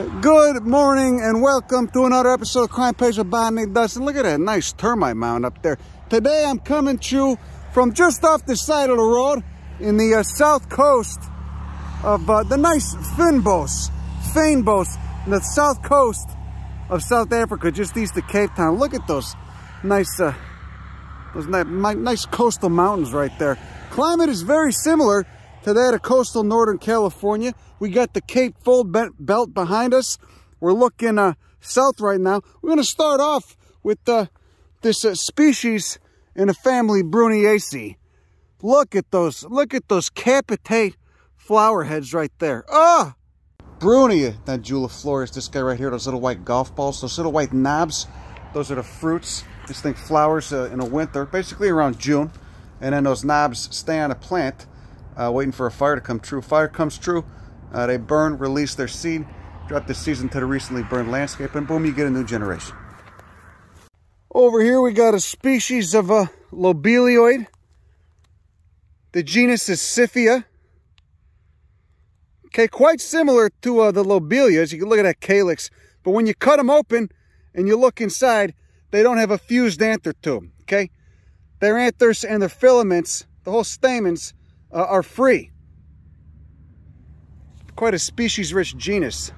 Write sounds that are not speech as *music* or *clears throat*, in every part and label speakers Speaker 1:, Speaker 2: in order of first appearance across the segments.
Speaker 1: Good morning and welcome to another episode of Crime Pays But Botany Doesn't. Look at that nice termite mound up there. Today I'm coming to you from just off the side of the road in the uh, south coast of uh, the nice Fynbos, in the south coast of South Africa, just east of Cape Town. Look at those nice, uh, those nice coastal mountains right there. Climate is very similar to that of coastal Northern California. We got the Cape Fold Belt behind us. We're looking uh, south right now. We're going to start off with uh, this uh, species in the family Bruniaceae. Look at those, look at those capitate flower heads right there. Ah! Brunia, noduliflora, this guy right here, those little white golf balls, those little white knobs, those are the fruits. This thing flowers uh, in the winter, basically around June. And then those knobs stay on a plant uh, waiting for a fire to come true. Fire comes true, uh, they burn, release their seed, drop the seeds into the recently burned landscape, and boom, you get a new generation. Over here we got a species of a lobelioid. The genus is Cyphia. Okay, quite similar to uh, the lobelias. You can look at that calyx. But when you cut them open and you look inside, they don't have a fused anther to them, okay? Their anthers and their filaments, the whole stamens, uh, are free. Quite a species-rich genus.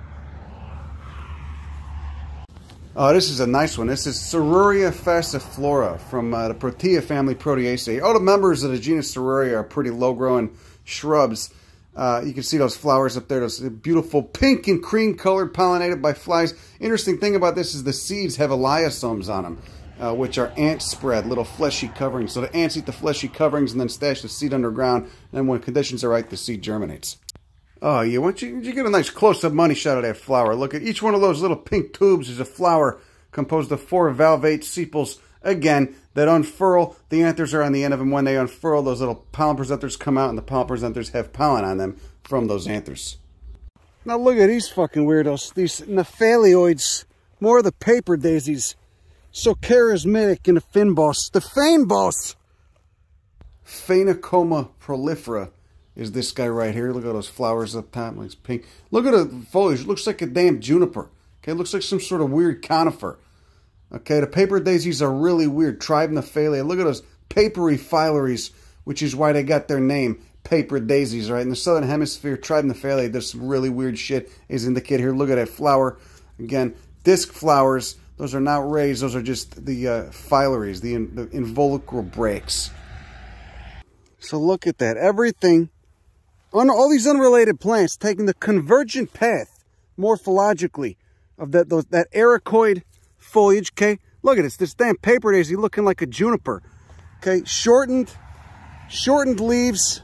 Speaker 1: Oh, this is a nice one. This is Serruria fasciflora from uh, the Protea family Proteaceae. All the members of the genus Serruria are pretty low-growing shrubs. Uh, you can see those flowers up there, those beautiful pink and cream colored pollinated by flies. Interesting thing about this is the seeds have elaiosomes on them uh, which are ant spread, little fleshy coverings. So the ants eat the fleshy coverings and then stash the seed underground. And when conditions are right, the seed germinates. Oh, yeah, once you, you get a nice close-up money shot of that flower. Look at each one of those little pink tubes is a flower composed of four valvate sepals, again, that unfurl. The anthers are on the end of them. When they unfurl, those little pollen presenters come out, and the pollen presenters have pollen on them from those anthers. Now look at these fucking weirdos, these gnaphalioids, more of the paper daisies so charismatic in the Fynbos. The Fynbos! Phaenocoma prolifera is this guy right here. Look at those flowers up top, like pink. Look at the foliage. It looks like a damn juniper. Okay, it looks like some sort of weird conifer. Okay, the paper daisies are really weird. Tribe Gnaphalieae. Look at those papery phyllaries, which is why they got their name, paper daisies, right? In the southern hemisphere, Tribe Gnaphalieae does some really weird shit, is indicated here. Look at that flower. Again, disc flowers those are not raised. Those are just the uh, the, in, the involucral bracts. So look at that. Everything, on all these unrelated plants, taking the convergent path morphologically of that those, that ericoid foliage, okay? Look at this, this damn paper daisy looking like a juniper, okay? Shortened, shortened leaves,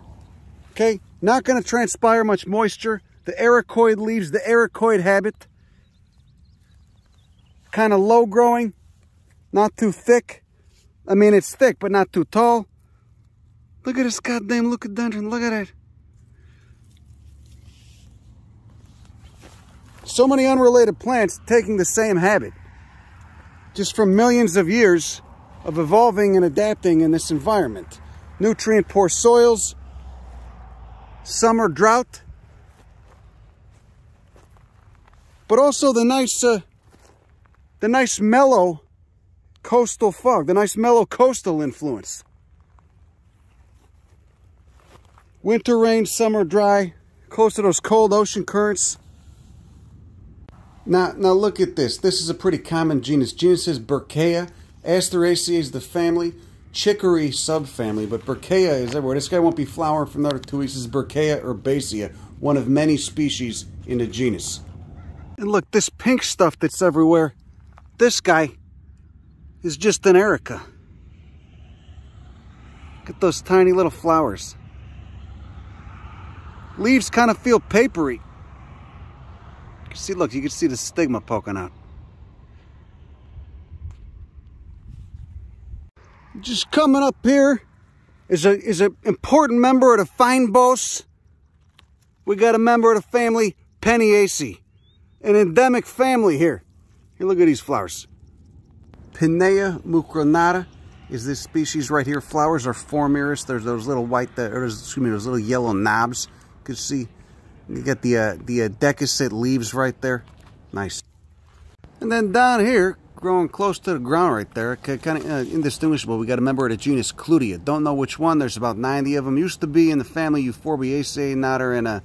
Speaker 1: okay? Not going to transpire much moisture. The ericoid leaves, the ericoid habit kind of low growing, not too thick. I mean, it's thick, but not too tall. Look at this goddamn leucadendron. Look at it. So many unrelated plants taking the same habit. Just from millions of years of evolving and adapting in this environment. Nutrient poor soils, summer drought, but also the nice uh, the nice mellow coastal fog, the nice mellow coastal influence. Winter rain, summer dry, close to those cold ocean currents. Now, now look at this. This is a pretty common genus. Genus is Berkheya. Asteraceae is the family. Chicory subfamily, but Berkheya is everywhere. This guy won't be flowering for another two weeks. This is Berkheya herbacea, one of many species in the genus. And look, this pink stuff that's everywhere, this guy is just an Erica. Look at those tiny little flowers. Leaves kind of feel papery. See, look, you can see the stigma poking out. Just coming up here is a is an important member of the Fynbos. We got a member of the family Penaeaceae, an endemic family here. Here, look at these flowers. Penaea mucronata is this species right here. Flowers are form iris. There's those little white, or there's, excuse me, those little yellow knobs. You can see, you get the uh, the uh, decussate leaves right there. Nice. And then down here, growing close to the ground right there, kind of uh, indistinguishable, we got a member of the genus Clutia. Don't know which one. There's about 90 of them. Used to be in the family Euphorbiaceae. Now they're in a,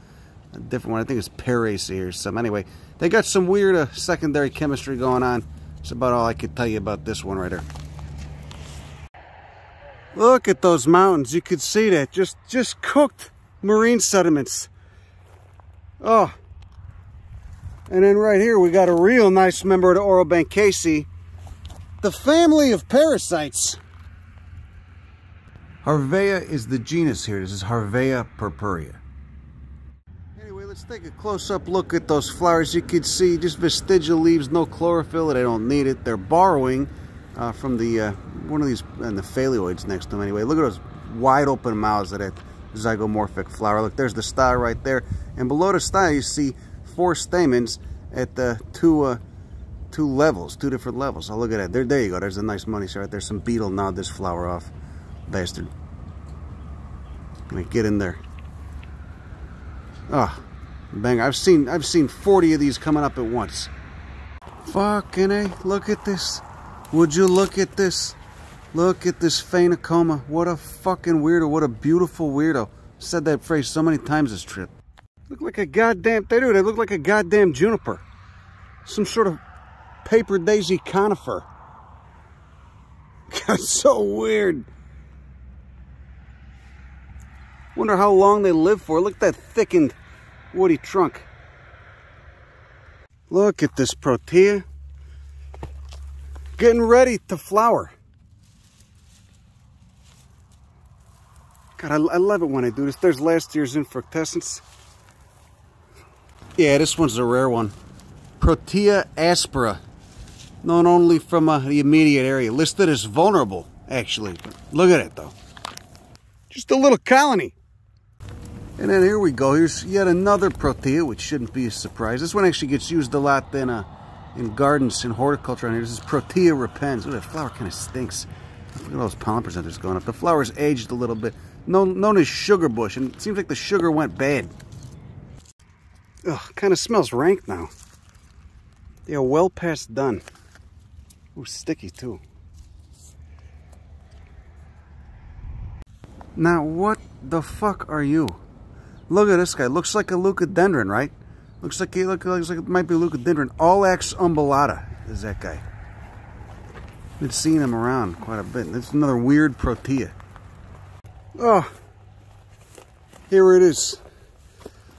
Speaker 1: a different one. I think it's Peraceae or something. Anyway, they got some weird uh, secondary chemistry going on. That's about all I could tell you about this one right here. Look at those mountains. You could see that. Just, just cooked marine sediments. Oh, and then right here, we got a real nice member of the Orobanchaceae, the family of parasites. Harvea is the genus here. This is Harvea purpurea. Let's take a close-up look at those flowers. You can see just vestigial leaves, no chlorophyll. They don't need it. They're borrowing uh, from the uh, one of these and the phalioids next to them. Anyway, look at those wide open mouths of that zygomorphic flower. Look, there's the style right there. And below the style, you see four stamens at the two uh, two levels, two different levels. Oh, look at that. There, there you go. There's a nice money shot. There's some beetle gnawed this flower off. Bastard. Gonna get in there. Oh, bang. I've seen I've seen 40 of these coming up at once. Fucking A. Look at this. Would you look at this? Look at this phaenocoma. What a fucking weirdo. What a beautiful weirdo. Said that phrase so many times this trip. Look like a goddamn, they do, they look like a goddamn juniper. Some sort of paper daisy conifer. *laughs* That's so weird. Wonder how long they live for. Look at that thickened woody trunk. Look at this protea. Getting ready to flower. God, I, I love it when I do this. There's last year's infructescence. Yeah, this one's a rare one. Protea aspera. Known only from uh, the immediate area. Listed as vulnerable, actually. Look at it, though. Just a little colony. And then here we go. Here's yet another Protea, which shouldn't be a surprise. This one actually gets used a lot in, uh, in gardens and horticulture. And here. This is Protea repens. Look, that flower kind of stinks. Look at all those pollen presenters going up. The flower's aged a little bit. Known, known as sugar bush. And it seems like the sugar went bad. Ugh, kind of smells rank now. They are well past done. Ooh, sticky too. Now, what the fuck are you? Look at this guy. Looks like a leucadendron, right? Looks like he look, looks like it might be leucadendron. Aulax umbellata is that guy. Been seeing him around quite a bit. That's another weird protea. Oh, here it is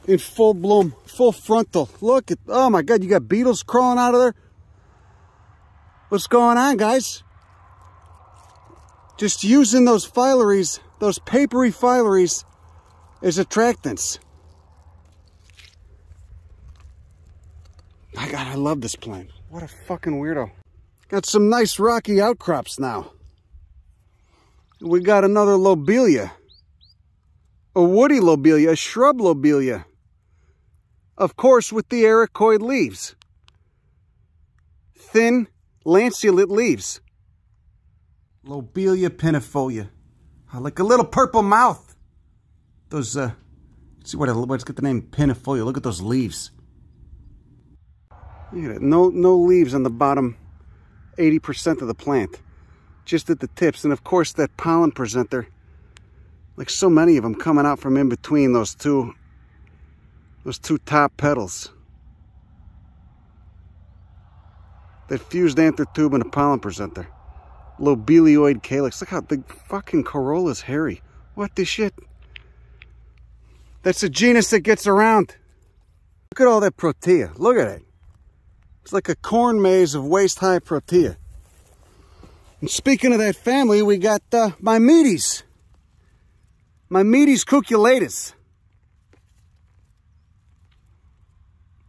Speaker 1: in full bloom, full frontal. Look at, oh my God, you got beetles crawling out of there? What's going on, guys? Just using those phyllories, those papery phyllories as attractants. My God, I love this plant. What a fucking weirdo. Got some nice rocky outcrops now. We got another lobelia. A woody lobelia, a shrub lobelia. Of course, with the ericoid leaves. Thin, lanceolate leaves. Lobelia pinifolia. Oh, like a little purple mouth. Those, uh, see what, let's get the name pinifolia. Look at those leaves. Look at it. No, no leaves on the bottom 80% of the plant. Just at the tips. And of course, that pollen presenter. Like so many of them coming out from in between those two those two top petals. That fused anther tube and a pollen presenter. Lobelioid calyx. Look how the fucking corolla's hairy. What the shit? That's a genus that gets around. Look at all that protea. Look at it. It's like a corn maze of waist-high protea. And speaking of that family, we got uh, Mimetes. Mimetes cucullatus.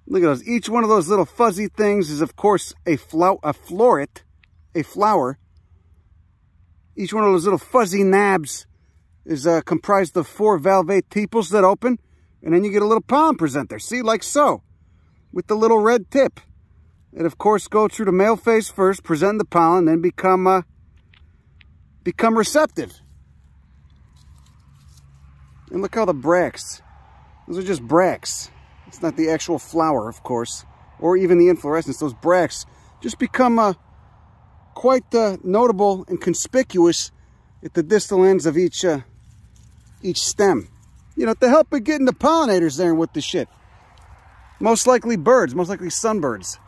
Speaker 1: Look at those. Each one of those little fuzzy things is, of course, a, flow a floret, a flower. Each one of those little fuzzy nabs is uh, comprised of four valvate tepals that open, and then you get a little pollen presenter. See, like so, with the little red tip. And of course, go through the male phase first, present the pollen, then become uh, become receptive. And look how the bracts. Those are just bracts. It's not the actual flower, of course. or even the inflorescence, those bracts, just become uh, quite uh, notable and conspicuous at the distal ends of each uh, each stem. You know, to help it getting the pollinators there with the shit. Most likely birds, most likely sunbirds.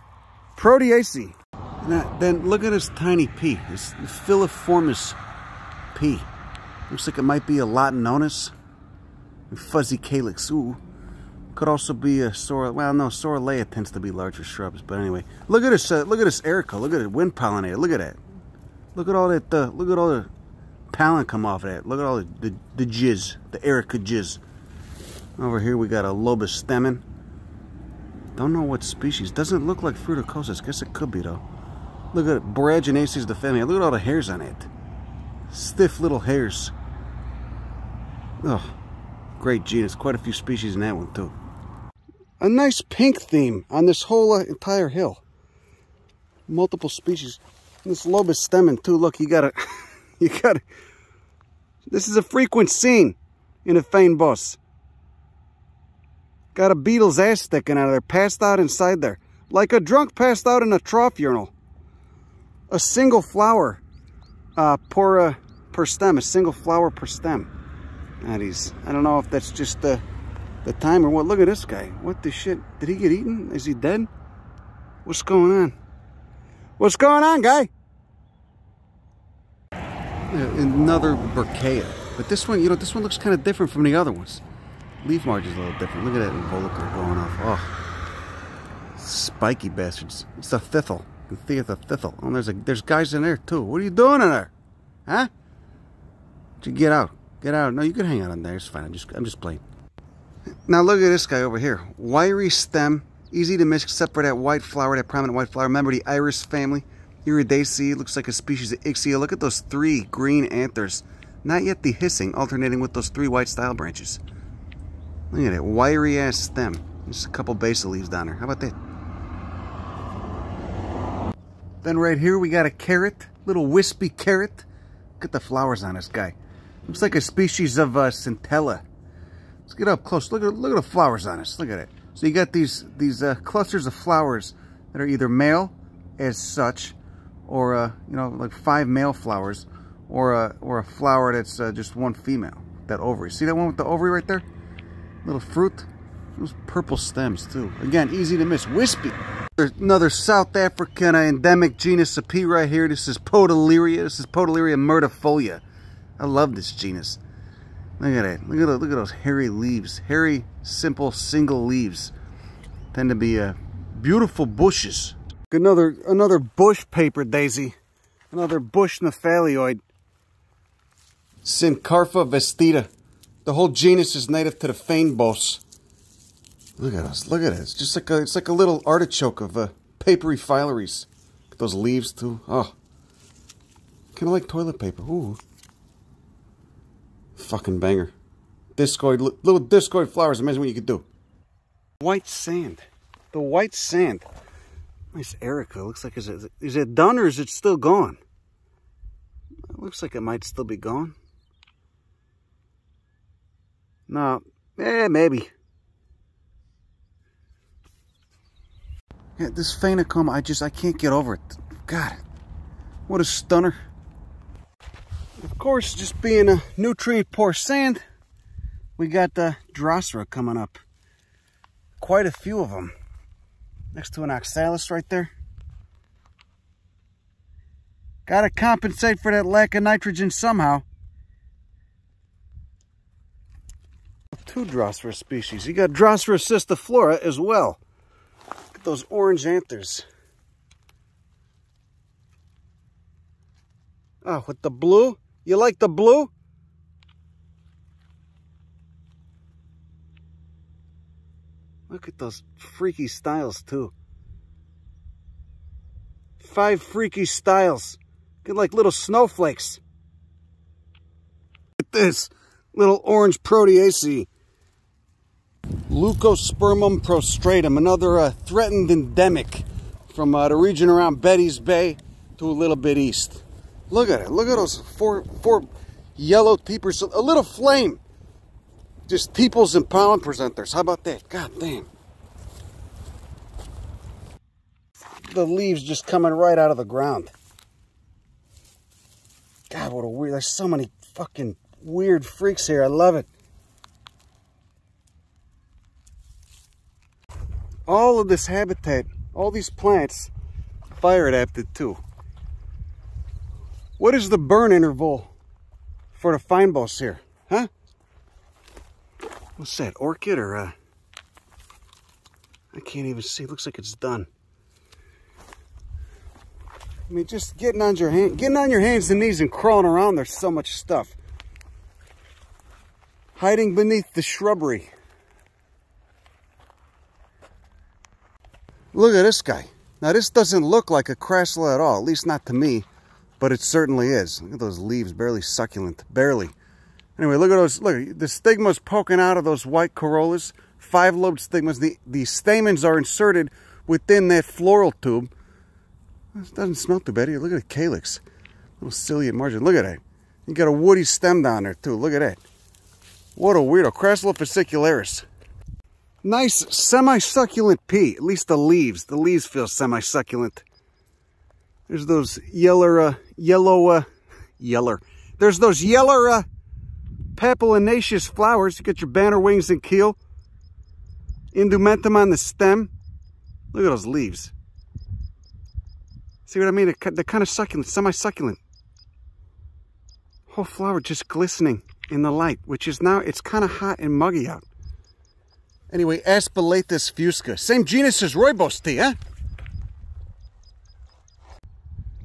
Speaker 1: Proteaceae. Now, then look at this tiny pea, this filiformis pea. Looks like it might be a Lotononis. Fuzzy calyx. Ooh. Could also be a Sora. Well, no, Psoralea tends to be larger shrubs. But anyway, look at this. Uh, look at this erica. Look at it. Wind pollinator. Look at that. Look at all that. Uh, look at all the pollen come off of that. Look at all the, the, the jizz. The erica jizz. Over here we got a Lobostemon. Don't know what species. Doesn't look like Fruticosus. Guess it could be though. Look at it. The family. Look at all the hairs on it. Stiff little hairs. Oh, great genus. Quite a few species in that one too. A nice pink theme on this whole uh, entire hill. Multiple species. This Lobostemon too. Look, you gotta, *laughs* *laughs* you gotta. This is a frequent scene in a Fynbos. Got a beetle's ass sticking out of there, passed out inside there. Like a drunk passed out in a trough urinal. A single flower uh, per, uh, per stem, a single flower per stem. And he's, I don't know if that's just the, the time or what. Look at this guy. What the shit? Did he get eaten? Is he dead? What's going on? What's going on, guy? Another Berkheya. But this one, you know, this one looks kind of different from the other ones. Leaf margin is a little different. Look at that involucre going off. Oh, spiky bastards. It's a thithel. Theatha thithel. Oh, there's a there's guys in there too. What are you doing in there? Huh? You get out? Get out. No, you can hang out in there. It's fine. I'm just I'm just playing. Now look at this guy over here. Wiry stem. Easy to miss except for that white flower, that prominent white flower. Remember the iris family? Iridaceae. Looks like a species of Ixia. Look at those three green anthers. Not yet dehiscing, alternating with those three white style branches. Look at that wiry ass stem. Just a couple basal leaves down there. How about that? Then right here we got a carrot, little wispy carrot. Look at the flowers on this guy. Looks like a species of uh, centella. Let's get up close. Look at look at the flowers on this. Look at it. So you got these these uh, clusters of flowers that are either male as such, or uh, you know like five male flowers, or a or a flower that's uh, just one female. That ovary. See that one with the ovary right there? Little fruit. Those purple stems too. Again, easy to miss. Wispy. There's another South African endemic genus of pea right here. This is Podalyria. This is Podalyria myrtifolia. I love this genus. Look at it. Look at those, look at those hairy leaves. Hairy, simple, single leaves. Tend to be uh, beautiful bushes. Another another bush paper daisy. Another bush gnaphalioid. Syncarpha vestita. The whole genus is native to the fynbos. Look at us. Look at it. It's just like a, it's like a little artichoke of uh, papery phyllories. Those leaves too. Oh. Kind of like toilet paper. Ooh. Fucking banger. Discoid, little discoid flowers. Imagine what you could do. White sand. The white sand. Nice Erica. Looks like, is it, is it done or is it still gone? It looks like it might still be gone. No, eh, maybe. Yeah, this phaenocoma, I just, I can't get over it. God, what a stunner. Of course, just being a nutrient poor sand, we got the Drosera coming up. Quite a few of them. Next to an oxalis right there. Got to compensate for that lack of nitrogen somehow. two Drosera species. You got Drosera cistiflora as well. Look at those orange anthers. Oh, with the blue? You like the blue? Look at those freaky styles too. Five freaky styles. Get like little snowflakes. Look at this little orange proteaceae. Leucospermum prostratum, another uh, threatened endemic from uh, the region around Betty's Bay to a little bit east. Look at it. Look at those four, four yellow peepers. A little flame. Just peoples and pollen presenters. How about that? God damn. the leaves just coming right out of the ground. God, what a weird, there's so many fucking weird freaks here. I love it. All of this habitat, all these plants, fire adapted too. What is the burn interval for the fynbos here? What's that, orchid or uh, I can't even see, looks like it's done. I mean, just getting on your hand, getting on your hands and knees and crawling around. There's so much stuff. Hiding beneath the shrubbery. Look at this guy. Now, this doesn't look like a crassula at all, at least not to me, but it certainly is. Look at those leaves, barely succulent, barely. Anyway, look at those, look, the stigma's poking out of those white corollas, five-lobed stigmas. The, the stamens are inserted within that floral tube. This doesn't smell too bad here. Look at the calyx. Little ciliate margin. Look at that. You got a woody stem down there too. Look at that. What a weirdo. Crassula fascicularis. Nice semi-succulent pea. At least the leaves. The leaves feel semi-succulent. There's those yeller, uh, yellow, uh, *laughs* yeller. There's those yeller, uh, papilionaceous flowers. You get your banner wings and keel. Indumentum on the stem. Look at those leaves. See what I mean? They're, kind of succulent, semi-succulent. Whole flower just glistening in the light, which is now, it's kind of hot and muggy out. Anyway, Aspalathus fusca. Same genus as rooibos tea, huh?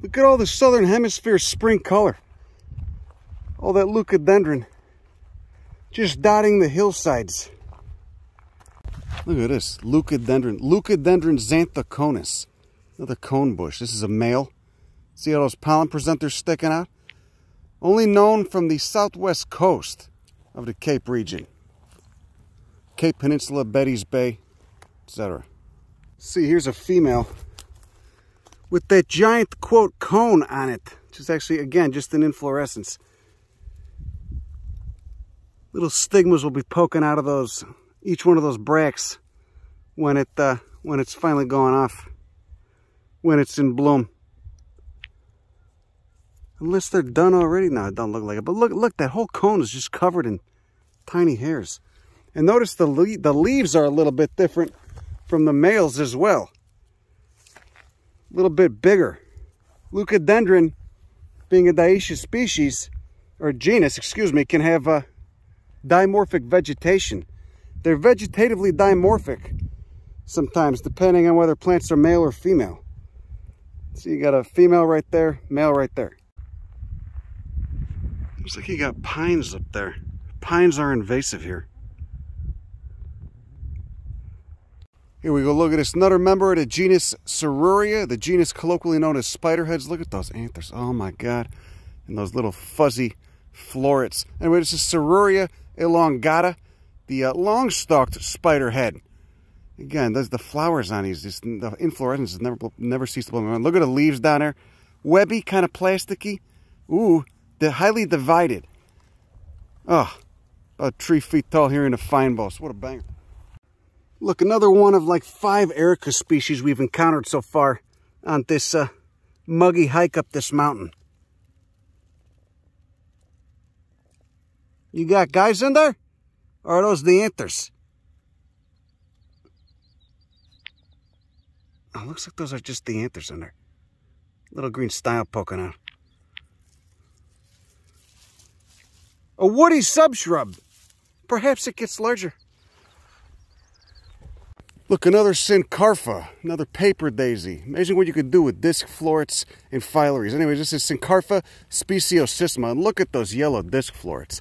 Speaker 1: Look at all the southern hemisphere spring color. All that leucadendron. Just dotting the hillsides. Look at this. Leucadendron. Leucadendron xanthoconus. Another cone bush. This is a male. See how those pollen presenters sticking out? Only known from the southwest coast of the Cape region. Cape Peninsula, Betty's Bay, etc. See, here's a female with that giant, quote, cone on it. Which is actually, again, just an inflorescence. Little stigmas will be poking out of those, each one of those bracts when it uh, when it's finally going off when it's in bloom. Unless they're done already. No, it don't look like it. But look, look, that whole cone is just covered in tiny hairs. And notice the, le the leaves are a little bit different from the males as well. A little bit bigger. Leucadendron, being a dioecious species, or genus, excuse me, can have a dimorphic vegetation. They're vegetatively dimorphic sometimes, depending on whether plants are male or female. So you got a female right there, male right there. Looks like you got pines up there. Pines are invasive here. Here we go, look at this. Another member of the genus Serruria, the genus colloquially known as spiderheads. Look at those anthers. Oh my God. And those little fuzzy florets. Anyway, this is Serruria elongata, the uh, long-stalked spiderhead. Again, there's the flowers on these. The inflorescence never never cease to blow my mind. Look at the leaves down there. Webby, kind of plasticky. Ooh, they're highly divided. Oh, about three feet tall here in the fynbos. What a banger. Look, another one of like five Erica species we've encountered so far on this uh, muggy hike up this mountain. You got guys in there? Or are those the anthers? Oh, looks like those are just the anthers in there. Little green style poking out. A woody subshrub. Perhaps it gets larger. Look, another Syncarpha, another paper daisy. Amazing what you could do with disc florets and phyllories. Anyways, this is Syncarpha speciosissima. And look at those yellow disc florets.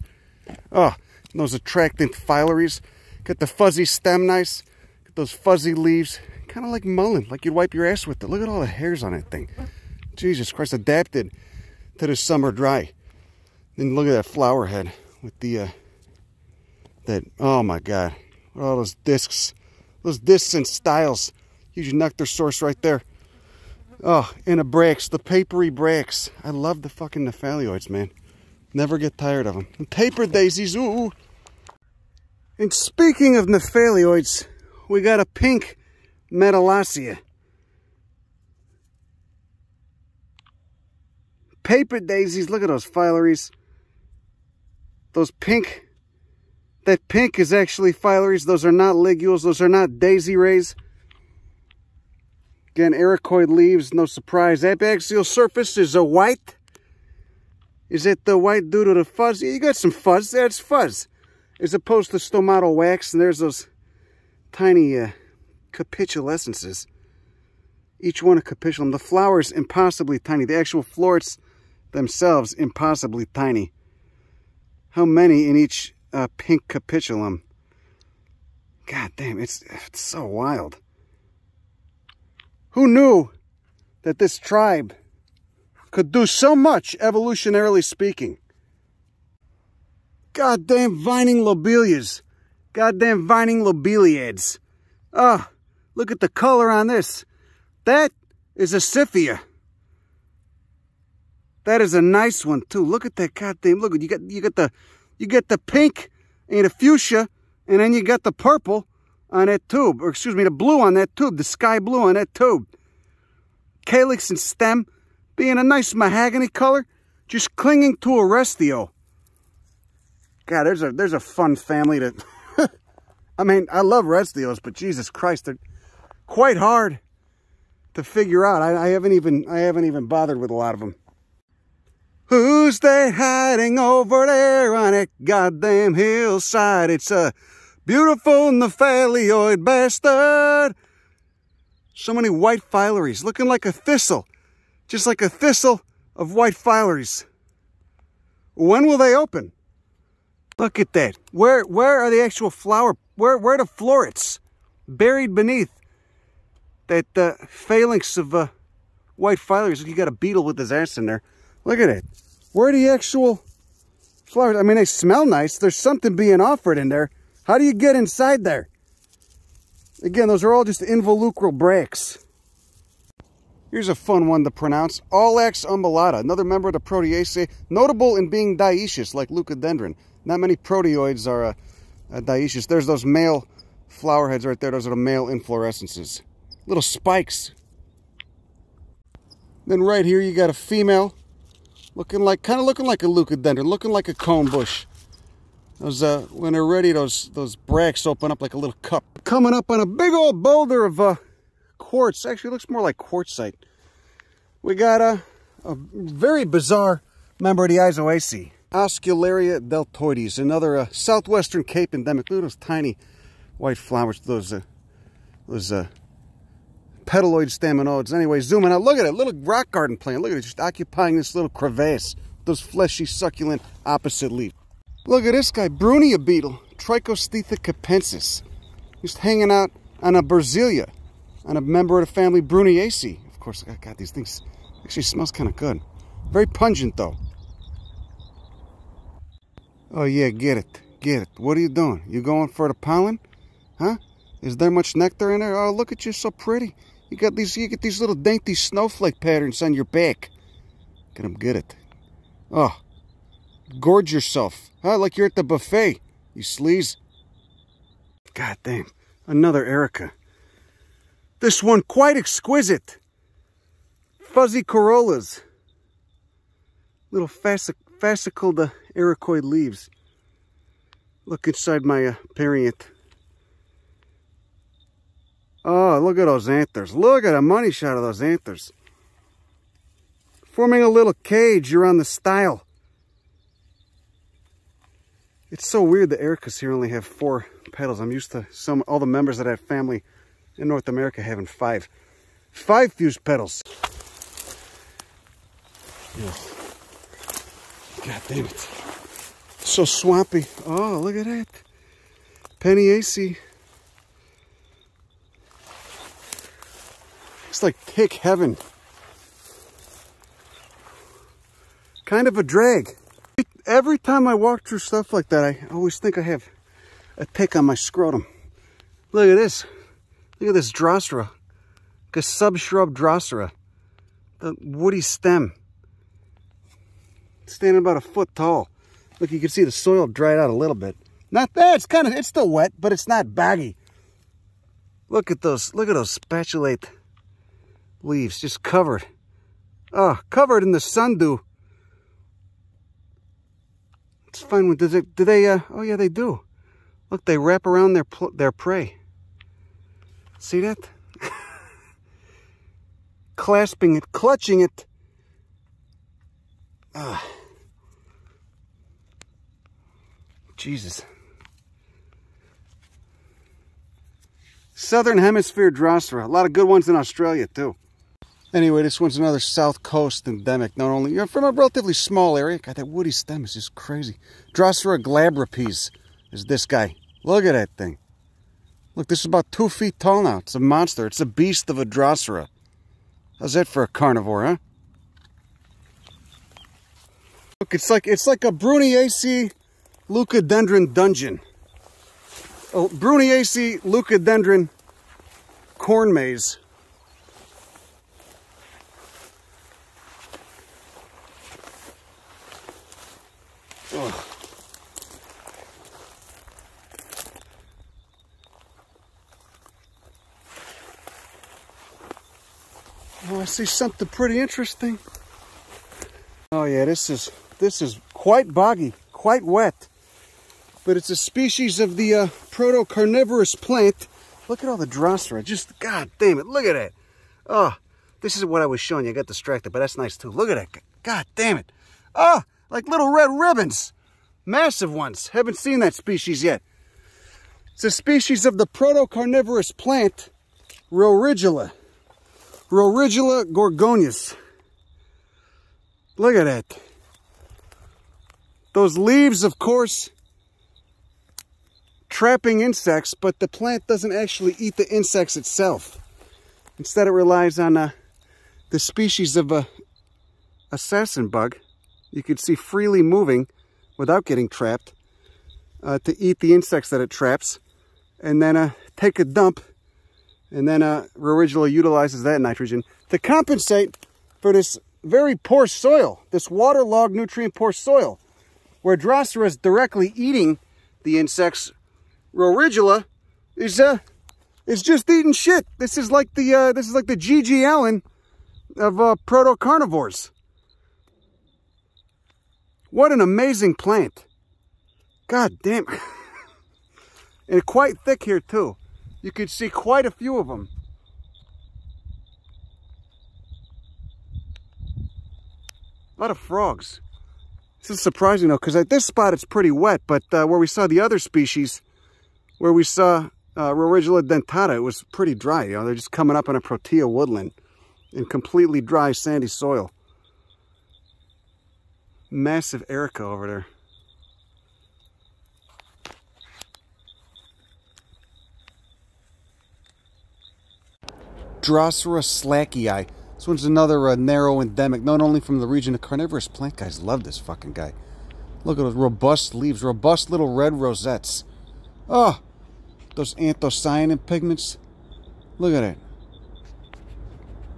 Speaker 1: Oh, those attractant phyllories. Got the fuzzy stem nice. Got those fuzzy leaves. Kind of like mullein, like you'd wipe your ass with it. Look at all the hairs on that thing. Jesus Christ, adapted to the summer dry. Then look at that flower head with the, uh, that, oh my God. All those discs, those discs and styles. Use your nectar source right there. Oh, and the bracts, the papery bracts. I love the fucking gnaphalioids, man. Never get tired of them. Paper daisies, ooh. And speaking of gnaphalioids, we got a pink Metalasia. Paper daisies, look at those phyllaries. Those pink, that pink is actually phyllaries. Those are not ligules, those are not daisy rays. Again, ericoid leaves, no surprise. Abaxial surface is a white. Is it the white due to the fuzz? You got some fuzz. That's fuzz. As opposed to stomatal wax, and there's those tiny uh, capitulescences. Each one a capitulum. The flowers impossibly tiny. The actual florets themselves impossibly tiny. How many in each uh, pink capitulum? God damn, it's, it's so wild. Who knew that this tribe could do so much, evolutionarily speaking? Goddamn vining lobelias. Goddamn vining lobeliads. Ah, oh, look at the color on this. That is a Cyphia. That is a nice one too. Look at that goddamn look. You got you got the you get the pink and the fuchsia, and then you got the purple on that tube, or excuse me, the blue on that tube, the sky blue on that tube. Calyx and stem being a nice mahogany color, just clinging to a restio. God, there's a there's a fun family to. *laughs* I mean, I love restios, but Jesus Christ, they're quite hard to figure out. I, I haven't even I haven't even bothered with a lot of them. Who's that hiding over there on that goddamn hillside? It's a beautiful gnaphalioid bastard. So many white phyllories, looking like a thistle. Just like a thistle of white phyllories. When will they open? Look at that. Where where are the actual flower? Where where are the florets? Buried beneath that uh, phalanx of uh, white phyllories. You got a beetle with his ass in there. Look at it. Where are the actual flowers? I mean, they smell nice. There's something being offered in there. How do you get inside there? Again, those are all just involucral bracts. Here's a fun one to pronounce. Aulax umbellata, another member of the Proteaceae, notable in being dioecious like leucadendron. Not many proteoids are uh, uh, dioecious. There's those male flower heads right there. Those are the male inflorescences. Little spikes. Then right here you got a female looking like, kind of looking like a leucadendron, looking like a cone bush. Those, uh, when they're ready, those, those bracts open up like a little cup. Coming up on a big old boulder of uh, quartz. Actually, looks more like quartzite. We got a, a very bizarre member of the Aizoaceae. Oscularia deltoides, another uh, southwestern Cape endemic. Look at those tiny white flowers, those, uh, those uh, petaloid staminodes. Anyway, zooming out, look at it, little rock garden plant. Look at it, just occupying this little crevasse. Those fleshy, succulent, opposite leaf. Look at this guy, Brunia beetle, Trichostetha capensis. Just hanging out on a Berzelia, on a member of the family Bruniaceae. Of course, I got these things. Actually smells kind of good. Very pungent, though. Oh, yeah, get it. Get it. What are you doing? You going for the pollen? Huh? Is there much nectar in there? Oh, look at you, so pretty. You got these, you get these little dainty snowflake patterns on your back. Get them, get it. Oh, gorge yourself. Huh? Like you're at the buffet, you sleaze. God damn, another Erica. This one quite exquisite. Fuzzy corollas. Little fascic fascicled uh, ericoid leaves. Look inside my uh, perianth. Oh, look at those anthers. Look at a money shot of those anthers. Forming a little cage on the style. It's so weird the Ericas here only have four petals. I'm used to some all the members of that family in North America having five. Five fused petals. Yes. God damn it. So swampy. Oh, look at that. Penaeaceae. It's like pick heaven. Kind of a drag. Every time I walk through stuff like that, I always think I have a pick on my scrotum. Look at this. Look at this Drosera. Like a subshrub Drosera. The woody stem. Standing about a foot tall. Look, you can see the soil dried out a little bit. Not bad. It's kind of, it's still wet, but it's not baggy. Look at those, look at those spatulate leaves just covered. Oh, covered in the sundew Let's find one. Does it, do they, uh, oh yeah, they do. Look, they wrap around their, their prey. See that? *laughs* Clasping it, clutching it. Ah. Jesus. Southern Hemisphere Drosera. A lot of good ones in Australia, too. Anyway, this one's another South Coast endemic. Not only, you're from a relatively small area. God, that woody stem is just crazy. Drosera glabripes is this guy. Look at that thing. Look, this is about two feet tall now. It's a monster. It's a beast of a Drosera. How's that for a carnivore, huh? Look, it's like it's like a Bruniaceae leucadendron dungeon. Oh, Bruniaceae leucadendron corn maze. Oh, I see something pretty interesting. Oh yeah, this is this is quite boggy, quite wet. But it's a species of the uh, proto-carnivorous plant. Look at all the Drosera. Just, god damn it, look at that. Oh, this is what I was showing you. I got distracted, but that's nice too. Look at that. God damn it. Oh, like little red ribbons. Massive ones. Haven't seen that species yet. It's a species of the proto-carnivorous plant, Roridula. Roridula gorgonias. Look at that. Those leaves, of course, trapping insects, but the plant doesn't actually eat the insects itself. Instead, it relies on uh, the species of a assassin bug you can see freely moving without getting trapped uh, to eat the insects that it traps and then uh, take a dump and then uh, Roridula utilizes that nitrogen to compensate for this very poor soil, this waterlogged nutrient poor soil where Drosera is directly eating the insects. Roridula is uh is just eating shit. This is like the uh, this is like the GG Allin of uh, proto carnivores. What an amazing plant. God damn. It. *laughs* And quite thick here too. You could see quite a few of them. A lot of frogs. This is surprising though, because at this spot it's pretty wet, but uh, where we saw the other species, where we saw uh, Roridula dentata, it was pretty dry. You know, they're just coming up in a protea woodland in completely dry sandy soil massive erica over there. Drosera slackii. This one's another uh, narrow endemic, known only from the region of carnivorous plant guys. Love this fucking guy. Look at those robust leaves, robust little red rosettes. Oh, those anthocyanin pigments. Look at it.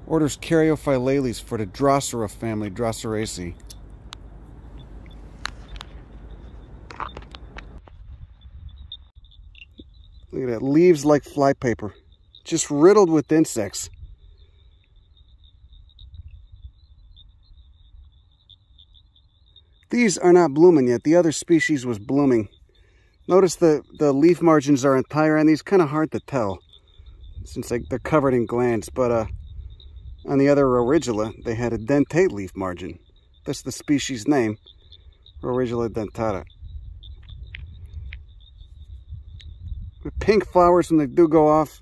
Speaker 1: Orders Caryophyllales for the Drosera family, Droseraceae. Look at that, leaves like flypaper, just riddled with insects. These are not blooming yet. The other species was blooming. Notice the, the leaf margins are entire and these kind of hard to tell since they, they're covered in glands. But uh, on the other Roridula, they had a dentate leaf margin. That's the species name, Roridula dentata. The pink flowers when they do go off.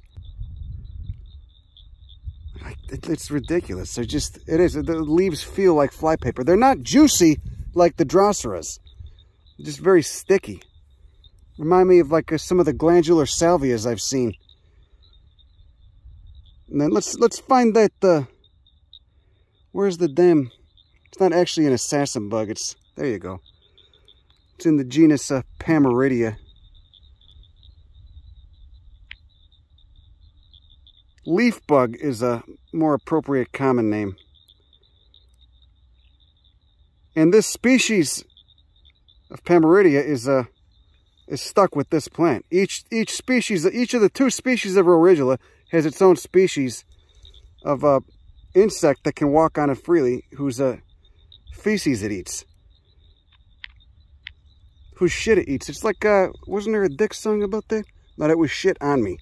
Speaker 1: It's ridiculous. They're just, it is. The leaves feel like flypaper. They're not juicy like the Droseras. They're just very sticky. Remind me of like uh, some of the glandular salvias I've seen. And then let's let's find that. Uh, where's the damn? It's not actually an assassin bug. It's there. You go. It's in the genus uh, Pameridea. Leaf bug is a more appropriate common name. And this species of Pameridea is uh, is stuck with this plant. Each each species, each of the two species of Roridula has its own species of uh, insect that can walk on it freely, whose uh, feces it eats. whose shit it eats. It's like, uh, wasn't there a Dick song about that? No, that was shit on me.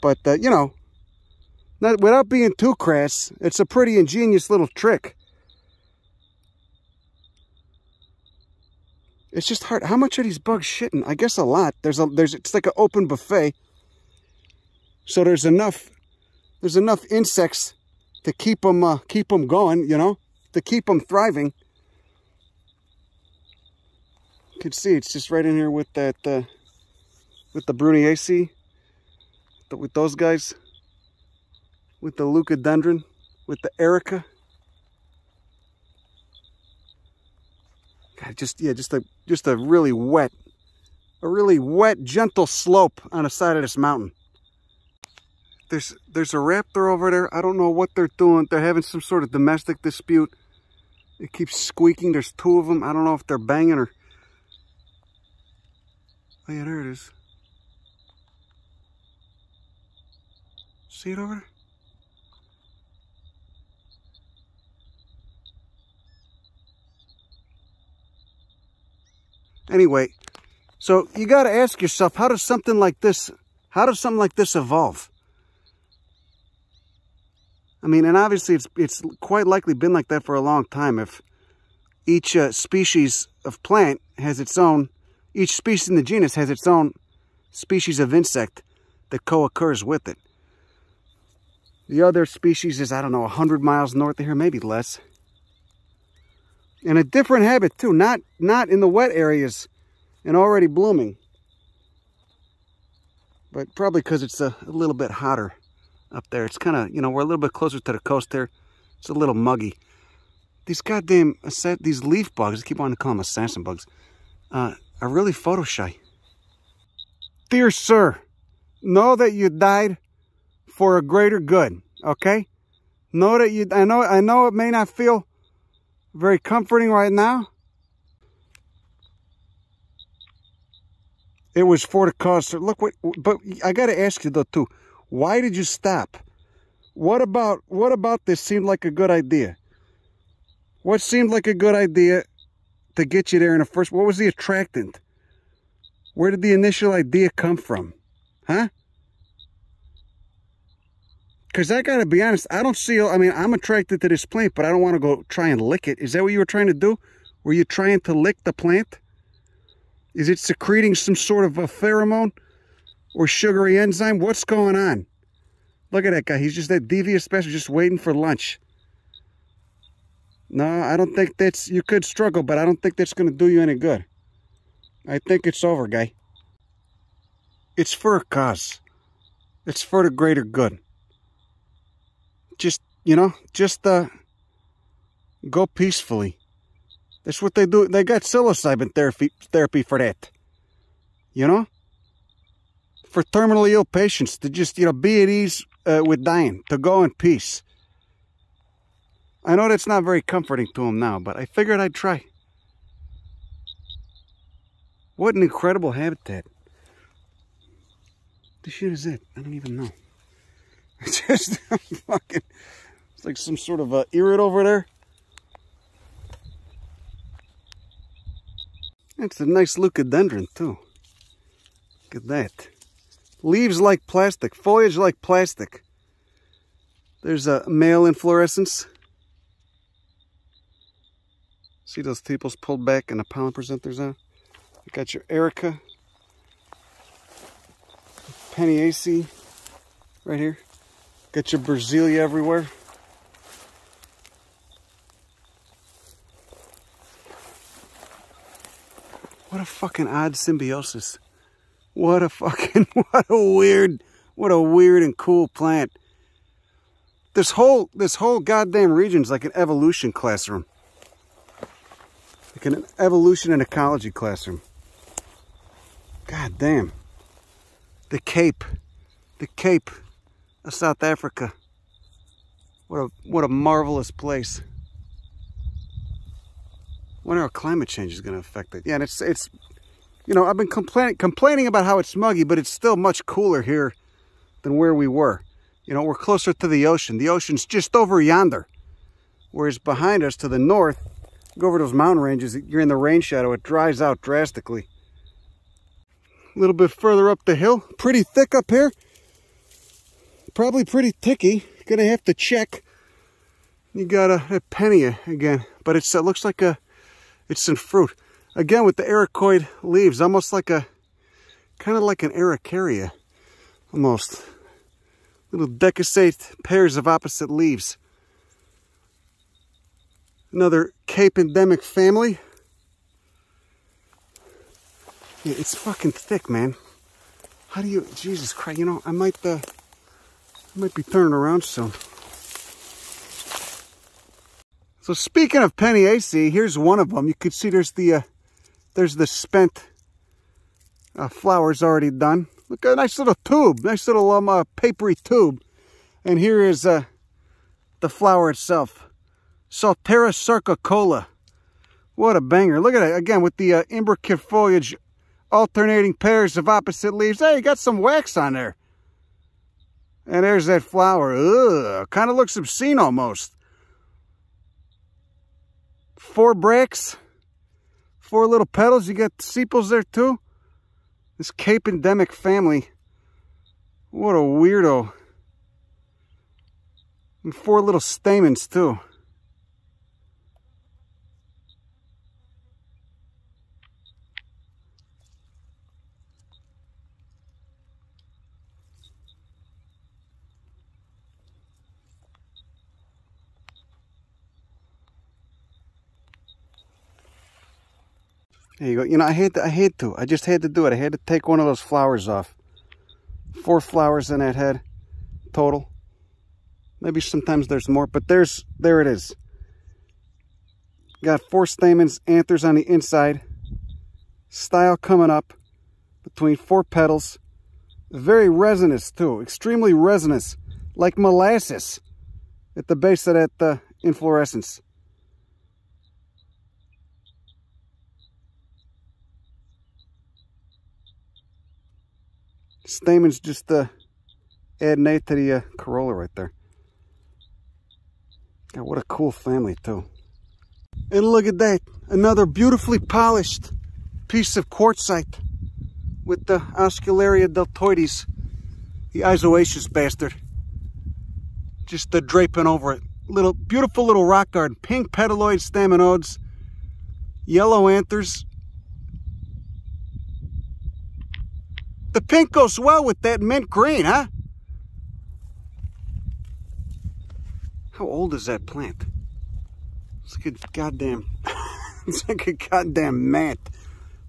Speaker 1: But, uh, you know, without being too crass, it's a pretty ingenious little trick. It's just hard. How much are these bugs shitting? I guess a lot. There's a there's it's like an open buffet. So there's enough there's enough insects to keep them uh, keep them going, you know, to keep them thriving. You can see it's just right in here with that uh, with the Bruniaceae, with those guys, with the Leucadendron, with the Erica. God, just yeah, just a just a really wet, a really wet, gentle slope on the side of this mountain. There's there's a raptor over there. I don't know what they're doing. They're having some sort of domestic dispute. It keeps squeaking. There's two of them. I don't know if they're banging or. Oh yeah, there it is. See it over there? Anyway, so you got to ask yourself, how does something like this, how does something like this evolve? I mean, and obviously it's, it's quite likely been like that for a long time. If each uh, species of plant has its own, each species in the genus has its own species of insect that co-occurs with it. The other species is, I don't know, 100 miles north of here, maybe less and a different habit too. Not not in the wet areas and already blooming. But probably because it's a, a, little bit hotter up there. It's kind of you know we're a little bit closer to the coast there. It's a little muggy. These goddamn these leaf bugs I keep wanting to call them assassin bugs uh, are really photo shy dear sir know that you died for a greater good okay? Know that you i know i know it may not feel very comforting right now. It was for the cause. Look what, but I got to ask you though too. Why did you stop? What about, what about this seemed like a good idea? What seemed like a good idea to get you there in the first, what was the attractant? Where did the initial idea come from? Huh? Because I got to be honest, I don't see, I mean, I'm attracted to this plant, but I don't want to go try and lick it. Is that what you were trying to do? Were you trying to lick the plant? Is it secreting some sort of a pheromone or sugary enzyme? What's going on? Look at that guy. He's just that devious special, just waiting for lunch. No, I don't think that's, you could struggle, but I don't think that's going to do you any good. I think it's over, guy. It's for a cause. It's for the greater good just, you know, just uh, go peacefully. That's what they do. They got psilocybin therapy, therapy for that. You know? For terminally ill patients to just, you know, be at ease uh, with dying, to go in peace. I know that's not very comforting to them now, but I figured I'd try. What an incredible habitat. The shit is it? I don't even know. *laughs* just fucking, it's like some sort of uh, a irid over there. It's a nice leucadendron too. Look at that. Leaves like plastic, foliage like plastic. There's a male inflorescence. See those tepals pulled back and the pollen presenters on? You got your Erica, Penaeaceae right here. Got your Berzelia everywhere. What a fucking odd symbiosis. What a fucking, *laughs* what a weird, what a weird and cool plant. This whole, this whole goddamn region is like an evolution classroom. Like an evolution and ecology classroom. God damn. The Cape. The Cape of South Africa. What a, what a marvelous place. wonder how climate change is going to affect it. Yeah, and it's, it's you know, I've been complaining, complaining about how it's smuggy, but it's still much cooler here than where we were. You know, we're closer to the ocean. The ocean's just over yonder. Whereas behind us to the north, Go over those mountain ranges, you're in the rain shadow, it dries out drastically. A little bit further up the hill, pretty thick up here. Probably pretty ticky. Gonna have to check. You got a, a Penaea again, but it's, it looks like a, it's some fruit. Again, with the ericoid leaves, almost like a, kind of like an Araucaria, almost. Little decussate pairs of opposite leaves. Another Cape endemic family. Yeah, it's fucking thick, man. How do you, Jesus Christ, you know, I might, uh, might be turning around soon. So speaking of Penaeaceae, here's one of them. You can see there's the, uh, there's the spent uh, flowers already done. Look, at a nice little tube, nice little um, uh, papery tube. And here is uh, the flower itself. Saltera sarcocolla. What a banger. Look at it, again, with the uh, imbricate foliage, alternating pairs of opposite leaves. Hey, you got some wax on there. And there's that flower. Ugh, kind of looks obscene almost. Four bracts, four little petals. You got sepals there too. This Cape endemic family. What a weirdo. And four little stamens too. There you go. You know, I hate to, I hate to. I just had to do it. I had to take one of those flowers off. Four flowers in that head total. Maybe sometimes there's more, but there's, there it is. Got four stamens, anthers on the inside. Style coming up between four petals. Very resinous too, extremely resinous, like molasses at the base of that uh, inflorescence. Stamens just uh, adnate to the uh, Corolla right there. God, what a cool family too. And look at that, another beautifully polished piece of quartzite with the Oscularia deltoides, the aizoaceous bastard. Just the draping over it. Little beautiful little rock garden, pink petaloid staminodes, yellow anthers, The pink goes well with that mint green, huh? How old is that plant? It's like a goddamn, *laughs* it's like a goddamn mat.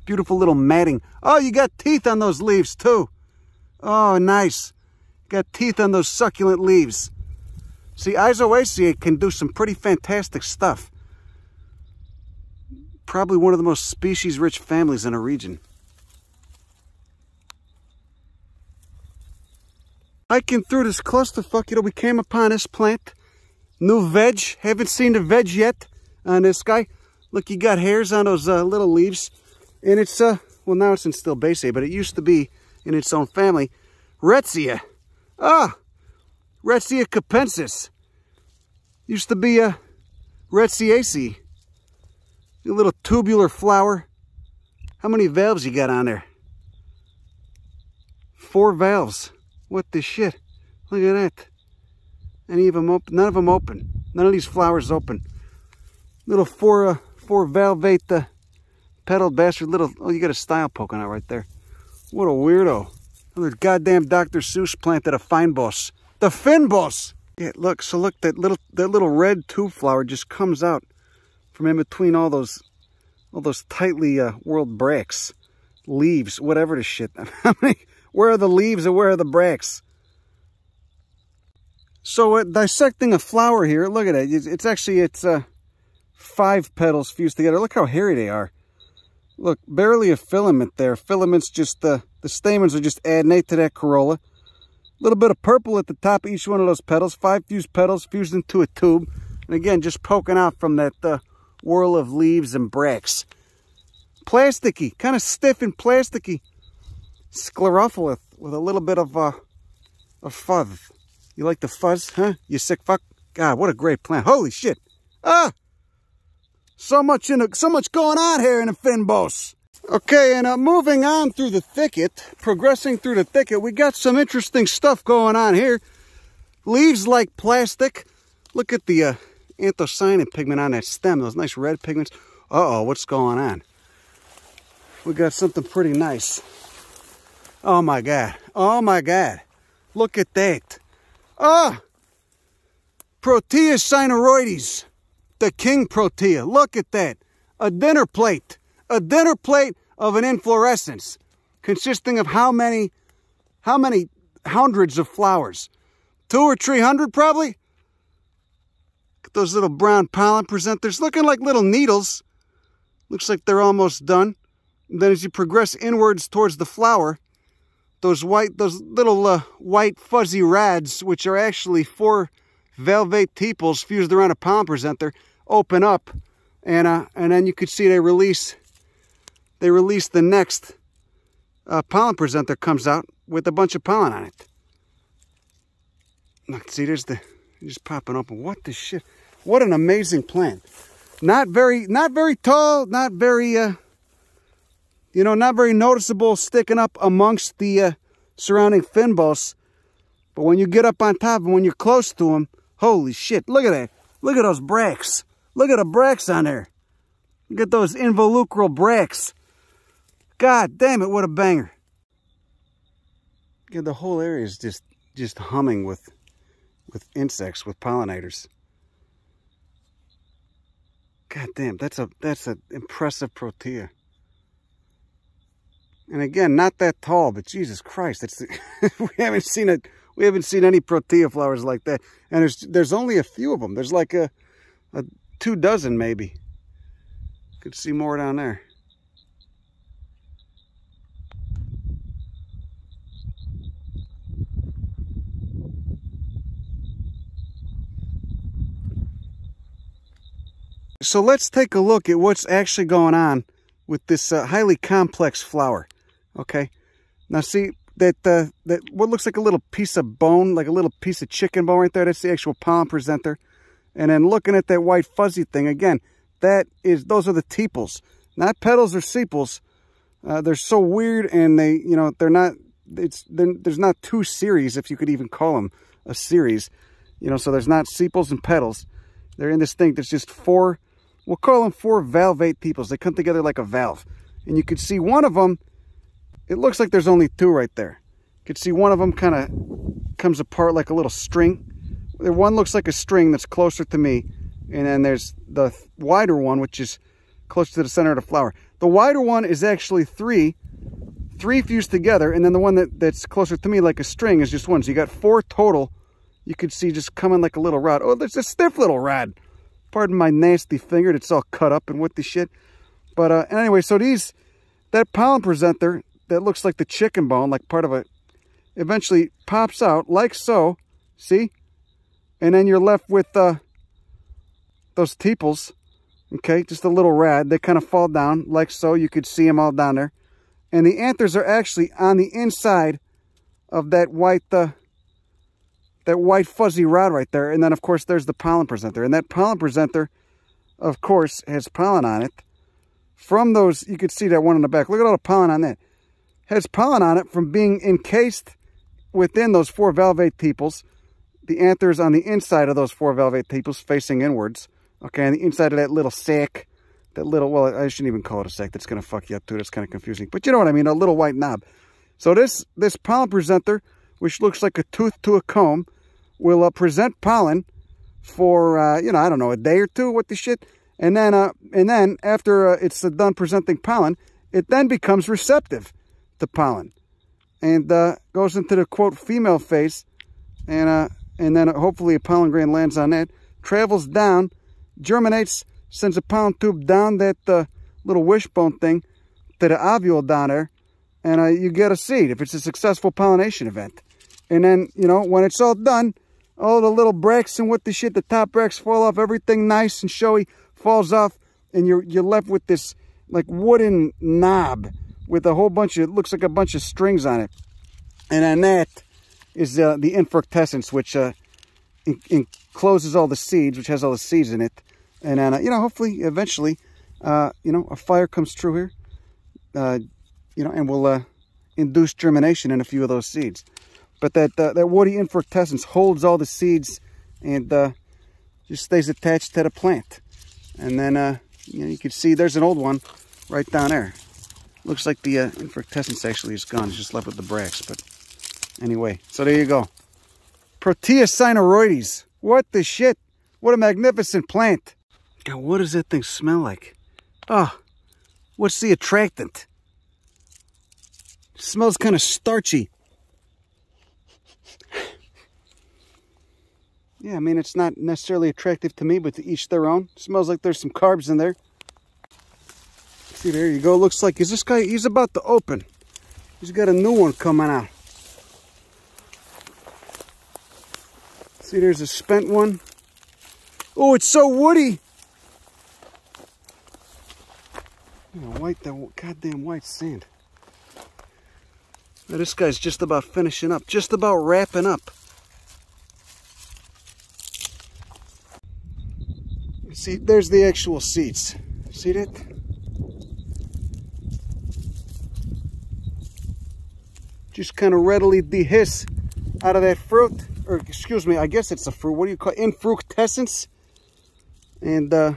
Speaker 1: Beautiful little matting. Oh, you got teeth on those leaves too. Oh, nice. Got teeth on those succulent leaves. See, Aizoaceae can do some pretty fantastic stuff. Probably one of the most species-rich families in a region. Hiking through this clusterfuck, you know, we came upon this plant. New veg. Haven't seen the veg yet on this guy. Look, you got hairs on those uh, little leaves. And it's, uh, well, now it's in still Stilbaceae, but it used to be in its own family. Retzia. Ah, Retzia capensis. Used to be a Retziaceae. A little tubular flower. How many valves you got on there? Four valves. What the shit? Look at that. Any of them open? None of them open. None of these flowers open. Little four, uh, four valvate uh, petal bastard. Little, oh, you got a style poking out right there. What a weirdo. Another goddamn Dr. Seuss plant planted a Fynbos. The Fynbos! Yeah, look, so look, that little, that little red tube flower just comes out from in between all those, all those tightly uh, whirled bracts, leaves, whatever the shit. *laughs* How many, where are the leaves and where are the bracts? So uh, dissecting a flower here, look at it. It's, it's actually, it's uh, five petals fused together. Look how hairy they are. Look, barely a filament there. Filaments just, uh, the stamens are just adnate to that corolla. A little bit of purple at the top of each one of those petals. Five fused petals fused into a tube. And again, just poking out from that uh, whirl of leaves and bracts. Plasticky, kind of stiff and plasticky sclerophyllous with a little bit of, uh, of fuzz. You like the fuzz, huh? You sick fuck? God, what a great plant. Holy shit. Ah! So much in a, so much going on here in the Fynbos. Okay, and uh, moving on through the thicket, progressing through the thicket, we got some interesting stuff going on here. Leaves like plastic. Look at the uh, anthocyanin pigment on that stem, those nice red pigments. Uh-oh, what's going on? We got something pretty nice. Oh my God, oh my God. Look at that. Ah! Protea cynaroides, the king protea. Look at that. A dinner plate a dinner plate of an inflorescence consisting of how many, how many hundreds of flowers? Two or three hundred probably? Those little brown pollen presenters looking like little needles. Looks like they're almost done. And then as you progress inwards towards the flower, those white, those little uh, white fuzzy rads, which are actually four valvate tepals fused around a pollen presenter, open up, and uh, and then you could see they release they release the next uh, pollen presenter comes out with a bunch of pollen on it. Look, see, there's the, just popping open. What the shit? What an amazing plant. Not very, not very tall, not very, uh, you know, not very noticeable sticking up amongst the uh, surrounding fynbos. But when you get up on top and when you're close to them, holy shit, look at that. Look at those bracts. Look at the bracts on there. Look at those involucral bracts. God damn it, what a banger. Yeah, the whole area is just just humming with with insects, with pollinators. God damn, that's a that's an impressive protea. And again, not that tall, but Jesus Christ, that's *laughs* we haven't seen it. We haven't seen any protea flowers like that. And there's there's only a few of them. There's like a, a two dozen maybe. Could see more down there. So let's take a look at what's actually going on with this uh, highly complex flower. Okay. Now see that uh, that what looks like a little piece of bone, like a little piece of chicken bone right there. That's the actual pollen presenter. And then looking at that white fuzzy thing again, that is those are the tepals, not petals or sepals. Uh, they're so weird, and they you know they're not. It's there's not two series, if you could even call them a series. You know, so there's not sepals and petals. They're in this thing. There's just four We'll call them four valvate tepals. They come together like a valve. And you can see one of them, it looks like there's only two right there. You can see one of them kind of comes apart like a little string. One looks like a string that's closer to me. And then there's the wider one, which is close to the center of the flower. The wider one is actually three, three fused together. And then the one that, that's closer to me like a string is just one. So you got four total. You could see just coming like a little rod. Oh, there's a stiff little rod. Pardon my nasty finger. It's all cut up and what the shit. But uh, anyway, so these, that pollen presenter that looks like the chicken bone, like part of it, eventually pops out like so. See? And then you're left with uh, those tepals. Okay, just a little rad. They kind of fall down like so. You could see them all down there. And the anthers are actually on the inside of that white uh, that white fuzzy rod right there. And then, of course, there's the pollen presenter. And that pollen presenter, of course, has pollen on it. From those, you could see that one in the back. Look at all the pollen on that. Has pollen on it from being encased within those four valvate tepals. The anthers on the inside of those four valvate tepals facing inwards. Okay, on the inside of that little sac. That little, well, I shouldn't even call it a sac. That's going to fuck you up too. That's kind of confusing. But you know what I mean, a little white knob. So this, this pollen presenter, which looks like a tooth to a comb, will uh, present pollen for, uh, you know, I don't know, a day or two, what the shit. And then, uh, and then after uh, it's done presenting pollen, it then becomes receptive to pollen and uh, goes into the quote female phase. And, uh, and then hopefully a pollen grain lands on that, travels down, germinates, sends a pollen tube down that uh, little wishbone thing to the ovule down there, and uh, you get a seed if it's a successful pollination event. And then, you know, when it's all done, all the little bracts and what the shit, the top bracts fall off, everything nice and showy falls off, and you're you're left with this like wooden knob with a whole bunch of, it looks like a bunch of strings on it. And then that is uh, the infructescence, which uh, encloses all the seeds, which has all the seeds in it. And uh, you know, hopefully, eventually, uh, you know, a fire comes true here. Uh, you know, and will uh, induce germination in a few of those seeds. But that uh, that woody infructescence holds all the seeds and uh, just stays attached to the plant. And then, uh, you know, you can see there's an old one right down there. Looks like the uh, infructescence actually is gone. It's just left with the bracts. But anyway, so there you go. Protea cynaroides. What the shit? What a magnificent plant. God, what does that thing smell like? Oh, what's the attractant? It smells kind of starchy. Yeah, I mean, it's not necessarily attractive to me, but to each their own. It smells like there's some carbs in there. See, there you go. Looks like, is this guy, he's about to open. He's got a new one coming out. See, there's a spent one. Oh, it's so woody. You know, white, that goddamn white sand. Now, this guy's just about finishing up, just about wrapping up. See, there's the actual seeds. See that? Just kind of readily dehisce out of that fruit, or excuse me, I guess it's a fruit. What do you call it? Infructescence. And uh,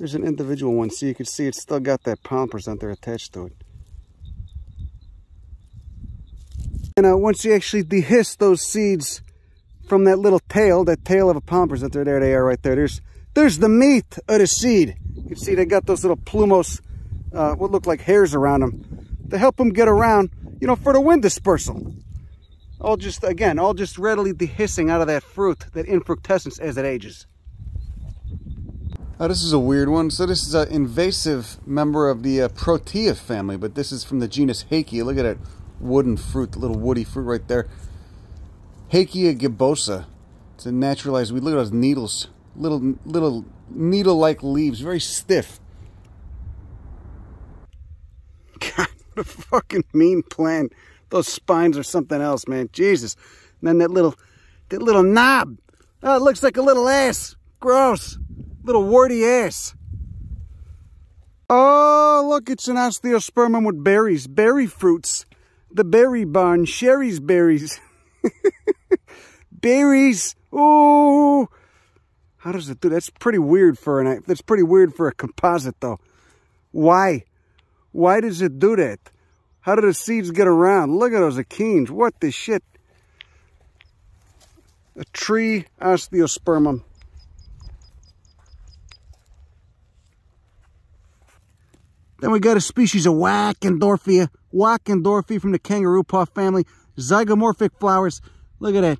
Speaker 1: there's an individual one, so you can see it's still got that pollen presenter attached to it. And uh, once you actually dehisce those seeds from that little tail, that tail of a pollen presenter. There they are right there. There's there's the meat of the seed. You can see they got those little plumose, uh, what look like hairs around them to help them get around, you know, for the wind dispersal. All just, again, all just readily dehiscing out of that fruit, that infructescence as it ages. Oh, this is a weird one. So this is an invasive member of the uh, Protea family, but this is from the genus Hakea. Look at that wooden fruit, the little woody fruit right there. Hakea gibbosa. It's a naturalized weed. Look at those needles. Little, little needle-like leaves. Very stiff. God, what a fucking mean plant. Those spines are something else, man. Jesus. And then that little, that little knob. Oh, it looks like a little ass. Gross. Little warty ass. Oh, look, it's an osteospermum with berries. Berry fruits. The berry barn. Sherry's berries. *laughs* berries. Oh, how does it do? That's pretty weird for an. That's pretty weird for a composite, though. Why? Why does it do that? How do the seeds get around? Look at those achenes. What the shit? A tree osteospermum. Then we got a species of Wachendorfia, Wachendorfia from the kangaroo paw family. Zygomorphic flowers. Look at that.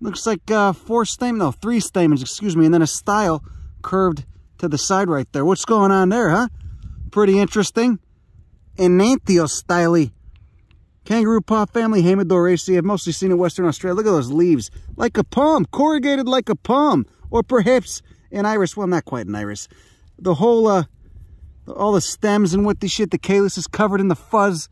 Speaker 1: Looks like uh, four stamens, no, three stamens, excuse me, and then a style curved to the side right there. What's going on there, huh? Pretty interesting. Enantiostyle. Kangaroo paw family, Haemodoraceae. I've mostly seen in Western Australia. Look at those leaves. Like a palm, corrugated like a palm. Or perhaps an iris. Well, not quite an iris. The whole, uh, all the stems and what the shit, the calyx is covered in the fuzz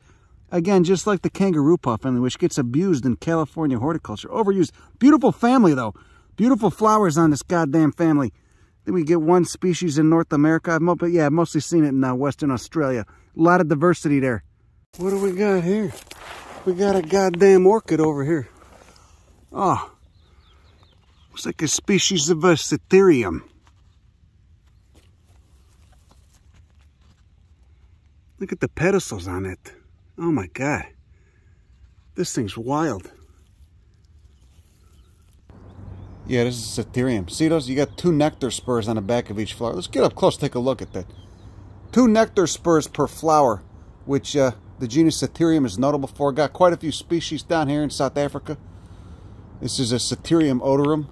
Speaker 1: Again, just like the kangaroo paw family, which gets abused in California horticulture. Overused. Beautiful family, though. Beautiful flowers on this goddamn family. Then we get one species in North America. I've, but yeah, I've mostly seen it in uh, Western Australia. A lot of diversity there. What do we got here? We got a goddamn orchid over here. Oh. Looks like a species of a Satyrium. Look at the pedicels on it. Oh my God. This thing's wild. Yeah, this is Satyrium. See those? You got two nectar spurs on the back of each flower. Let's get up close, take a look at that. Two nectar spurs per flower, which uh, the genus Satyrium is notable for. Got quite a few species down here in South Africa. This is a Satyrium odorum.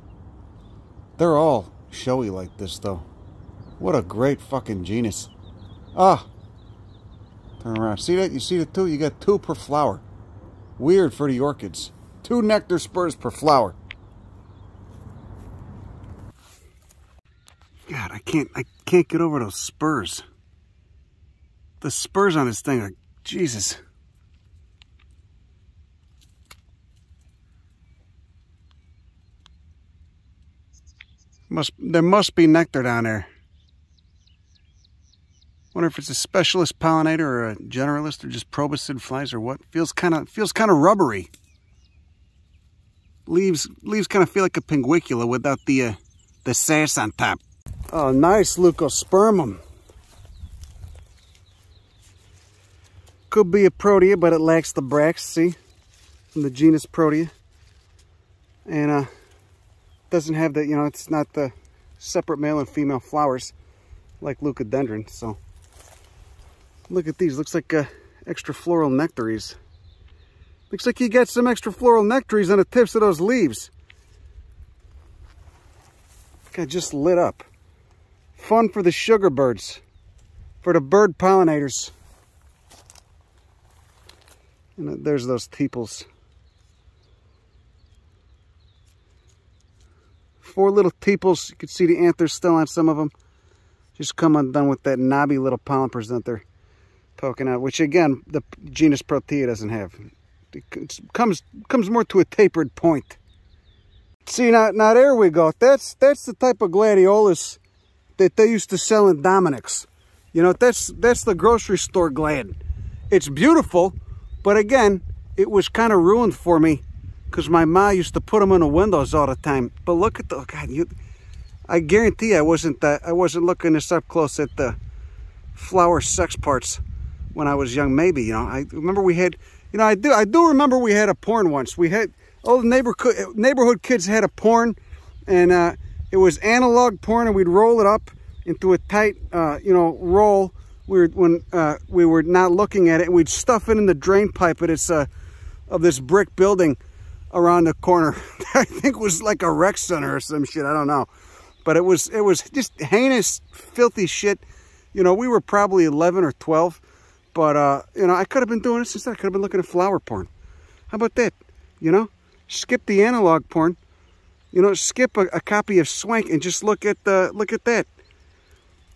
Speaker 1: They're all showy like this, though. What a great fucking genus. Ah, Turn around. See that? You see the two? You got two per flower. Weird for the orchids. Two nectar spurs per flower. God, I can't I can't get over those spurs. The spurs on this thing are Jesus. Must There must be nectar down there. Wonder if it's a specialist pollinator or a generalist or just proboscid flies or what. Feels kind of feels kind of rubbery. Leaves leaves kind of feel like a pinguicula without the uh, the sass on top. Oh, nice leucospermum. Could be a protea, but it lacks the bracts, see? From the genus Protea. And uh, doesn't have the, you know, it's not the separate male and female flowers like leucadendron, so. Look at these, looks like uh, extra floral nectaries. Looks like you got some extra floral nectaries on the tips of those leaves. Got just lit up. Fun for the sugar birds, for the bird pollinators. And there's those tepals. Four little tepals. You can see the anthers still on some of them. Just come undone with that knobby little pollen presenter poking out, which again, the genus Protea doesn't have. It comes, comes more to a tapered point. See, now, now there we go. That's, that's the type of gladiolus that they used to sell in Dominick's. You know, that's, that's the grocery store glad. It's beautiful, but again, it was kind of ruined for me because my ma used to put them in the windows all the time. But look at the, oh God, you, I guarantee I wasn't that, I wasn't looking this up close at the flower sex parts when I was young, maybe, you know, I remember we had, you know, I do, I do remember we had a porn once. We had, all the neighbor, neighborhood kids had a porn and uh, it was analog porn and we'd roll it up into a tight, uh, you know, roll we were, when uh, we were not looking at it, we'd stuff it in the drain pipe at its, uh, of this brick building around the corner. *laughs* I think was like a rec center or some shit. I don't know. But it was, it was just heinous, filthy shit. You know, we were probably 11 or 12. But, uh, you know, I could have been doing this instead. I could have been looking at flower porn. How about that? You know, skip the analog porn. You know, skip a, a copy of Swank and just look at the, look at that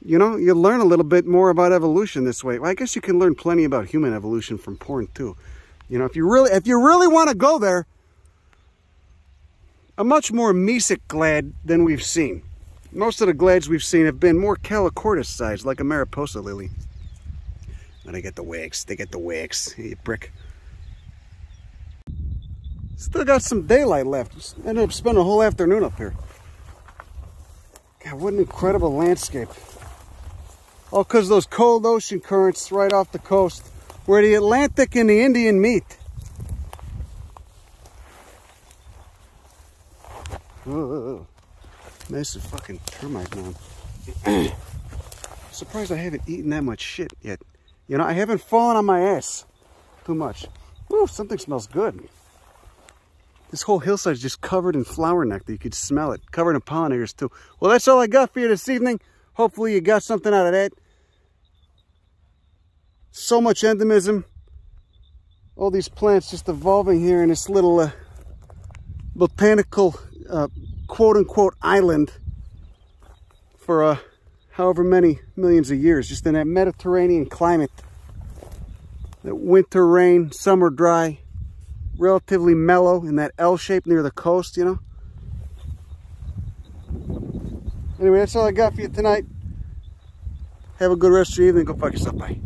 Speaker 1: you know, you learn a little bit more about evolution this way. Well, I guess you can learn plenty about human evolution from porn too. You know, if you really, if you really want to go there, a much more mesic glad than we've seen. Most of the glads we've seen have been more calochortus sized, like a mariposa lily. And they get the wicks, they get the wicks, you brick. Still got some daylight left. Ended up spending a whole afternoon up here. God, what an incredible landscape. Oh, all because those cold ocean currents right off the coast where the Atlantic and the Indian meet. Oh, nice and fucking termite man. *clears throat* Surprised I haven't eaten that much shit yet. You know, I haven't fallen on my ass too much. Ooh, something smells good. This whole hillside is just covered in flower nectar. You could smell it. Covered in pollinators too. Well, that's all I got for you this evening. Hopefully you got something out of that. So much endemism. All these plants just evolving here in this little uh, botanical uh, quote-unquote island for uh, however many millions of years, just in that Mediterranean climate. That winter rain, summer dry, relatively mellow in that L shape near the coast, you know. Anyway, that's all I got for you tonight. Have a good rest of your evening. Go fuck yourself. Bye.